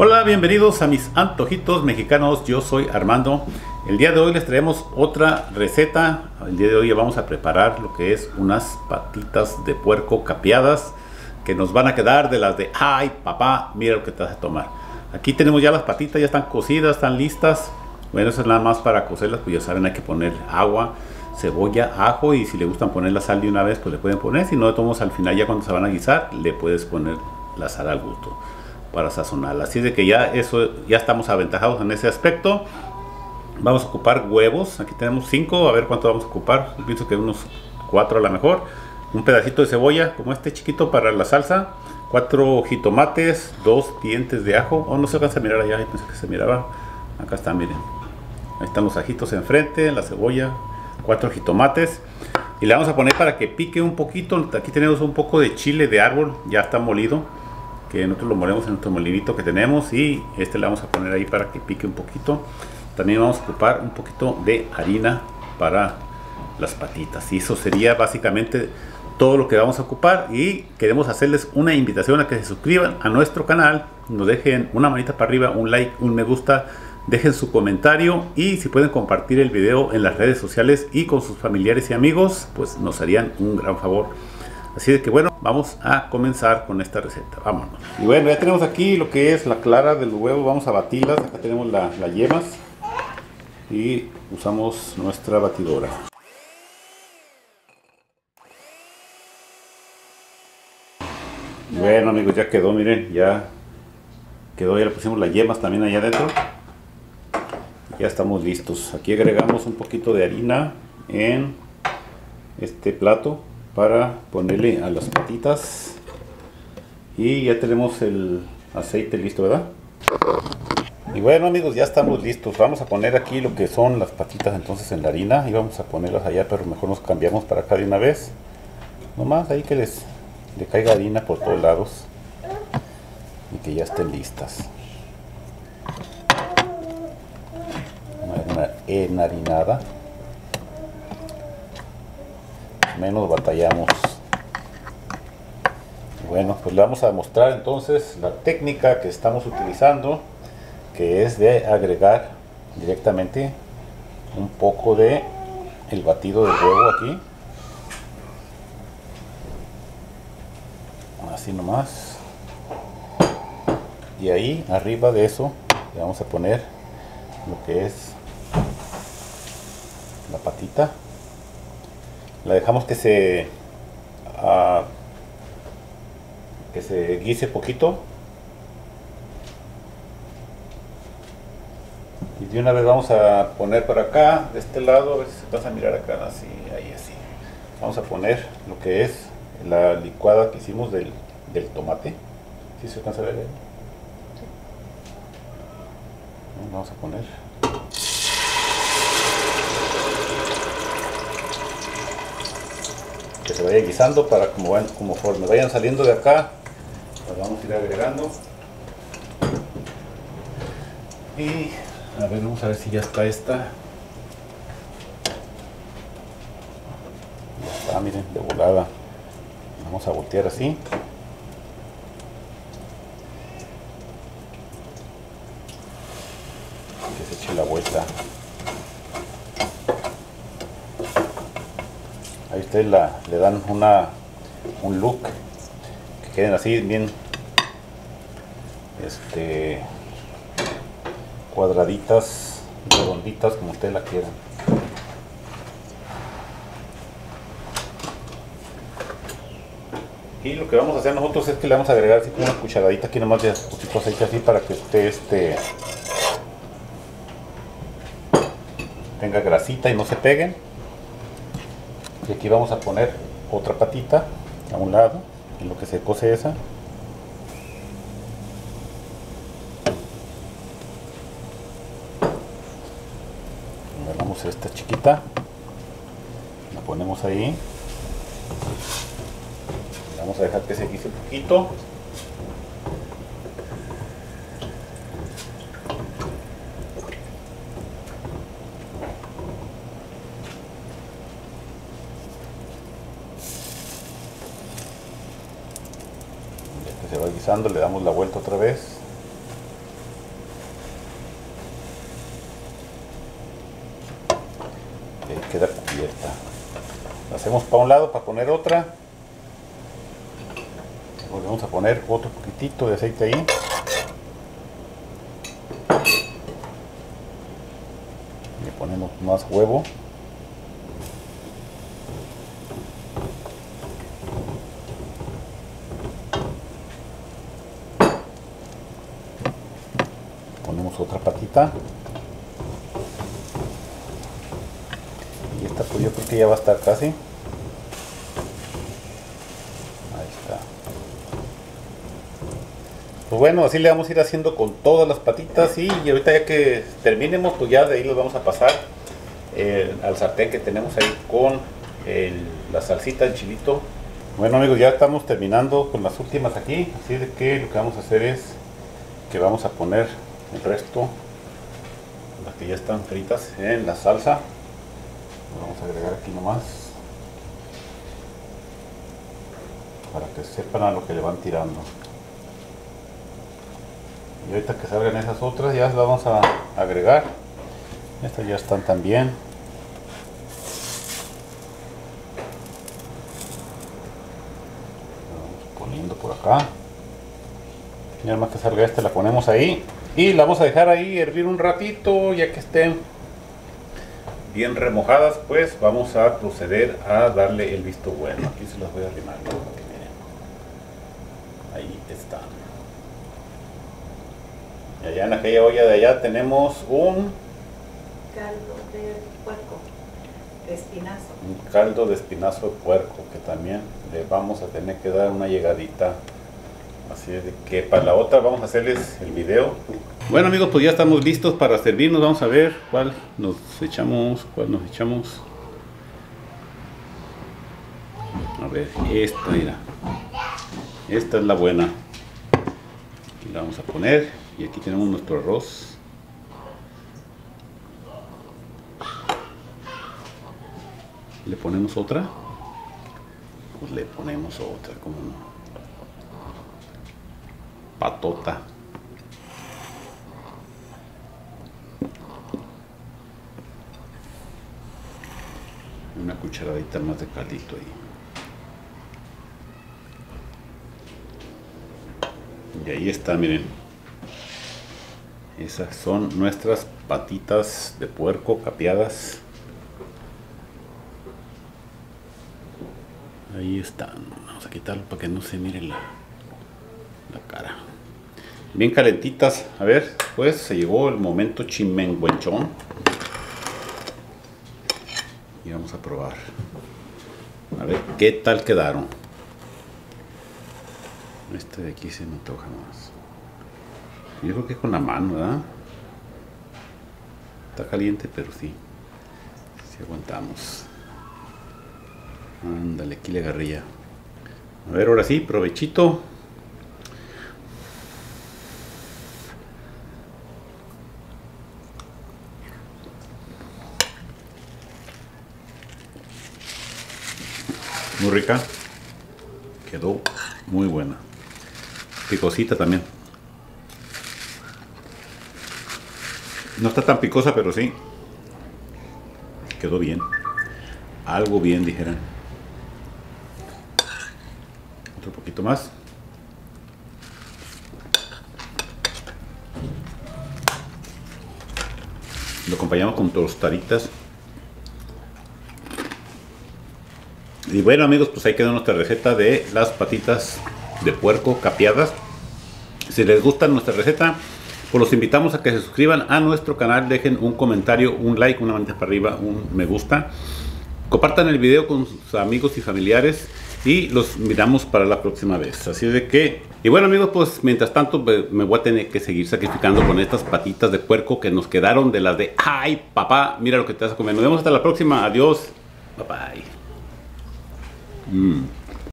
Hola, bienvenidos a mis antojitos mexicanos. Yo soy Armando. El día de hoy les traemos otra receta. El día de hoy vamos a preparar lo que es unas patitas de puerco capeadas que nos van a quedar de las de ay papá, mira lo que te vas a tomar. Aquí tenemos ya las patitas, ya están cocidas, están listas. Bueno, eso es nada más para cocerlas, pues ya saben, hay que poner agua, cebolla, ajo y si le gustan poner la sal de una vez, pues le pueden poner. Si no, tomamos al final ya cuando se van a guisar, le puedes poner la sal al gusto para sazonarla. Así de que ya eso ya estamos aventajados en ese aspecto. Vamos a ocupar huevos. Aquí tenemos 5. A ver cuánto vamos a ocupar. pienso que unos 4 a lo mejor. Un pedacito de cebolla como este chiquito para la salsa. 4 jitomates. 2 dientes de ajo. Oh, no se alcanza a mirar allá. Pensé que se miraba. Acá está, miren. Ahí están los ajitos enfrente. La cebolla. 4 jitomates. Y le vamos a poner para que pique un poquito. Aquí tenemos un poco de chile de árbol. Ya está molido que nosotros lo molemos en nuestro molinito que tenemos y este le vamos a poner ahí para que pique un poquito. También vamos a ocupar un poquito de harina para las patitas. Y eso sería básicamente todo lo que vamos a ocupar. Y queremos hacerles una invitación a que se suscriban a nuestro canal nos dejen una manita para arriba un like un me gusta dejen su comentario y si pueden compartir el video en las redes sociales y con sus familiares y amigos pues nos harían un gran favor Así de que bueno, vamos a comenzar con esta receta. Vámonos. Y bueno, ya tenemos aquí lo que es la clara del huevo. Vamos a batirlas. Acá tenemos las yemas. Y usamos nuestra batidora. bueno amigos, ya quedó, miren, ya quedó, ya le pusimos las yemas también allá adentro. Ya estamos listos. Aquí agregamos un poquito de harina en este plato para ponerle a las patitas. Y ya tenemos el aceite listo verdad y bueno amigos ya estamos listos. Vamos a poner aquí lo que son las patitas entonces en la harina y vamos a ponerlas allá pero mejor nos cambiamos para acá de una vez. Nomás ahí que les le caiga harina por todos lados y que ya estén listas. Una enharinada menos batallamos. Bueno, pues le vamos a mostrar entonces la técnica que estamos utilizando, que es de agregar directamente un poco de el batido de huevo aquí. Así nomás. Y ahí arriba de eso le vamos a poner lo que es la patita la dejamos que se uh, que se guise poquito. Y de una vez vamos a poner por acá de este lado a ver si se pasa a mirar acá así ahí así. Vamos a poner lo que es la licuada que hicimos del, del tomate. Si ¿Sí se alcanza a ver ahí? vamos a poner que se vaya guisando para como van, conforme vayan saliendo de acá, las vamos a ir agregando. Y a ver, vamos a ver si ya está esta. Ya está, miren, de volada. Vamos a voltear así. Que se eche la vuelta. Ustedes le dan una un look que queden así bien este cuadraditas redonditas como ustedes la quieran. Y lo que vamos a hacer nosotros es que le vamos a agregar así como una cucharadita aquí nomás de poquito aceite así para que esté este tenga grasita y no se peguen y aquí vamos a poner otra patita a un lado en lo que se cose esa. Agarramos esta chiquita la ponemos ahí. Vamos a dejar que se guise un poquito revisando, le damos la vuelta otra vez. Eh, queda cubierta. La hacemos para un lado para poner otra. Volvemos a poner otro poquitito de aceite ahí. Le ponemos más huevo. Otra patita. Y esta pues yo creo que ya va a estar casi. Ahí está. Pues bueno, así le vamos a ir haciendo con todas las patitas y ahorita ya que terminemos, pues ya de ahí los vamos a pasar eh, al sartén que tenemos ahí con la salsita, el chilito. Bueno amigos, ya estamos terminando con las últimas aquí, así de que lo que vamos a hacer es que vamos a poner el resto, las que ya están fritas en la salsa. Vamos a agregar aquí nomás para que sepan a lo que le van tirando. Y ahorita que salgan esas otras ya las vamos a agregar. Estas ya están también. Poniendo por acá. Y nada más que salga esta la ponemos ahí. Y la vamos a dejar ahí hervir un ratito ya que estén bien remojadas pues vamos a proceder a darle el visto bueno. Aquí se las voy a arrimar. Ahí están. Y allá en aquella olla de allá tenemos un, caldo de puerco, de espinazo. un caldo de espinazo de puerco que también le vamos a tener que dar una llegadita. Así es que para la otra vamos a hacerles el video. Bueno amigos, pues ya estamos listos para servirnos. Vamos a ver cuál nos echamos, cuál nos echamos. A ver, esta mira. Esta es la buena. La vamos a poner. Y aquí tenemos nuestro arroz. ¿Le ponemos otra? Pues le ponemos otra, como no. Patota. Una cucharadita más de caldito ahí. Y ahí está, miren. Esas son nuestras patitas de puerco capeadas. Ahí están. Vamos a quitarlo para que no se mire la, la cara. Bien calentitas. A ver, pues se llegó el momento chimenguenchón. Y vamos a probar. A ver qué tal quedaron. Este de aquí se me antoja más. Yo creo que con la mano, ¿verdad? Está caliente, pero sí. Si aguantamos. Ándale, aquí le agarré ya. A ver, ahora sí, provechito. Muy rica. Quedó muy buena. Picosita también. No está tan picosa, pero sí. Quedó bien. Algo bien, dijeran. Otro poquito más. Lo acompañamos con tostaditas. Y bueno amigos, pues ahí quedó nuestra receta de las patitas de puerco capeadas. Si les gusta nuestra receta, pues los invitamos a que se suscriban a nuestro canal, dejen un comentario, un like, una manita para arriba, un me gusta. Compartan el video con sus amigos y familiares y los miramos para la próxima vez. Así de que, y bueno amigos, pues mientras tanto me voy a tener que seguir sacrificando con estas patitas de puerco que nos quedaron de las de, ay papá, mira lo que te vas a comer. Nos vemos hasta la próxima, adiós, bye bye. 嗯。